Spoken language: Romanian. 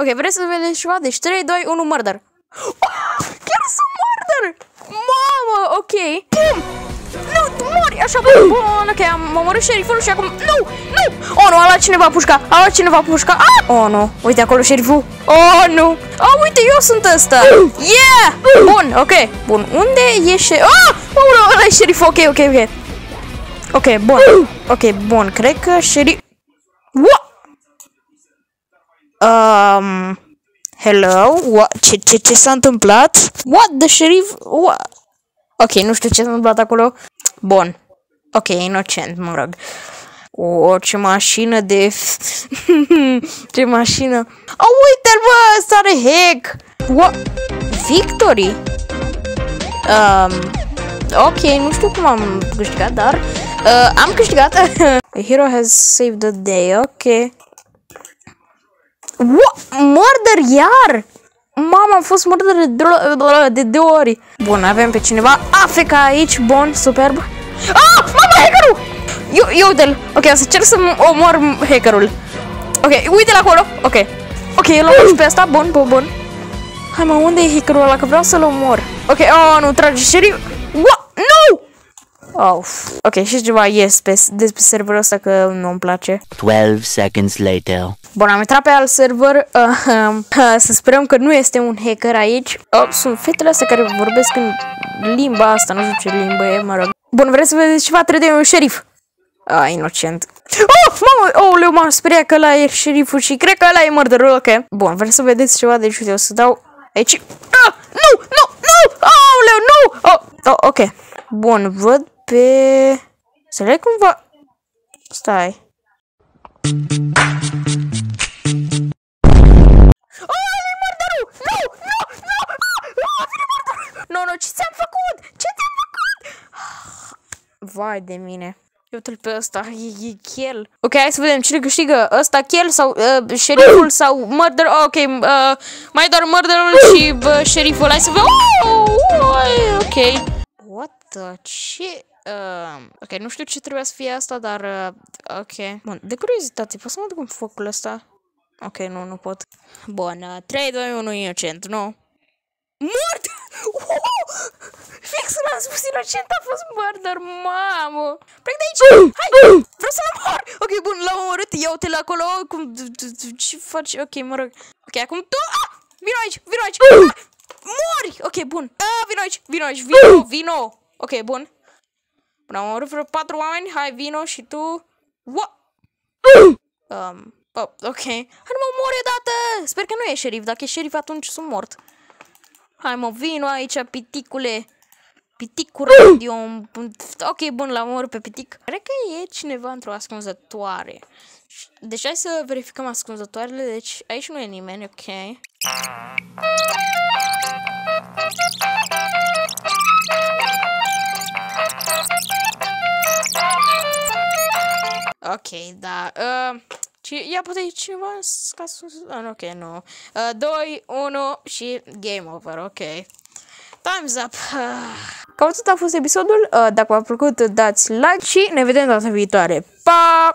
Ok, vreți să vedeți ceva? Deci 3, 2, 1, murder. Oh, chiar sunt murder! Mamă, ok. Bum! Nu, tu mori! Așa, bun, bun, ok, am omorât șeriful și acum... Nu, nu! Oh, nu, a luat cineva pușca, a luat cineva pușca. Ah! Oh, nu, uite acolo șeriful. Oh, nu. Oh, uite, eu sunt ăsta. Yeah! Bun, ok. Bun, unde e șeriful? Ah! Oh, ăla e șeriful, ok, ok, ok. Ok, bun. Ok, bun, cred că șerif... What? Um... Hello? What? Ce, ce, ce s-a întâmplat? What? The sheriff? What? Ok, nu știu ce s-a întâmplat acolo. Bun. Ok, inocent, mă rog. O, ce mașină de... ce mașină... Oh, uite-l, bă, ăsta are hack! What? Victory? Um, ok, nu știu cum am câștigat, dar... Uh, am câștigat. A hero has saved the day, ok. What? Murder iar? Mama, am fost murder de, de, de două ori. Bun, avem pe cineva AFK aici, bun, superb. Ah, mama, hackerul! Eu, eu uite-l. Ok, o să cer să omor hackerul. Ok, uite-l acolo. Ok. Ok, îl omor și pe asta, bun, bun, bun. Hai mă, unde e hackerul ăla? Că vreau să-l omor. Ok, oh, nu, trage șerif. What? Nu! Oh, ok, și ceva ies pe, despre serverul ăsta că nu-mi place. 12 seconds later. Bun, am intrat pe alt server. Uh, uh, să sperăm că nu este un hacker aici. Oh, sunt fetele astea care vorbesc în limba asta, nu știu ce limbă e, mă rog. Bun, vreți să vedeți ceva? Trebuie un șerif. Ah, inocent. Oh, mamă, oh, leu, m-am speriat că ăla e șeriful și cred că ăla e mărderul, ok. Bun, vreți să vedeți ceva? Deci, uite, o să dau aici. Ah, nu, nu, nu, oh, leu, nu. Oh, oh, ok. Bun, văd pe... Să le cumva... Stai. Nu, nu, ce ți-am făcut? Ce ți-am făcut? Vai de mine. Uite-l pe ăsta, e, e Kiel. Ok, hai să vedem cine câștigă. Ăsta Kiel sau uh, șeriful sau murder. Oh, ok, uh, mai doar murderul și uh, șeriful. Hai să vedem. Oh, oh, ok. What the ce? Uh, ok, nu știu ce trebuia să fie asta, dar uh, ok. Bun, de curiozitate, pot să mă duc în focul ăsta? Ok, nu, nu pot. Bun, uh, 3, 2, 1, inocent, nu? Mort! Oh! Fix l-am spus inocent, a fost murder, mamă! Plec de aici! Hai! Vreau să-l omor! Ok, bun, l-am omorât, ia uite-l acolo, cum... Ce faci? Ok, mă rog. Ok, acum tu... Ah! Vino aici, vino aici! Ah! Mori! Ok, bun. Ah, vino aici, vino aici, vino, vino! Ok, bun. Bun, am omorât vreo patru oameni, hai, vino și tu... What? Um, oh, ok. Hai, nu mă mori odată! Sper că nu e șerif, dacă e șerif atunci sunt mort. Hai mă, vino aici, piticule. Piticul radio. Ok, bun, l-am omorât pe pitic. Cred că e cineva într-o ascunzătoare. Deci hai să verificăm ascunzătoarele. Deci aici nu e nimeni, ok. Ok, da. Uh, ia poate e cineva ca să... Uh, ok, nu. Uh, 2, 1 și game over, ok. Time's up! Cam atât a fost episodul. Uh, dacă v-a plăcut, dați like și ne vedem data viitoare. Pa!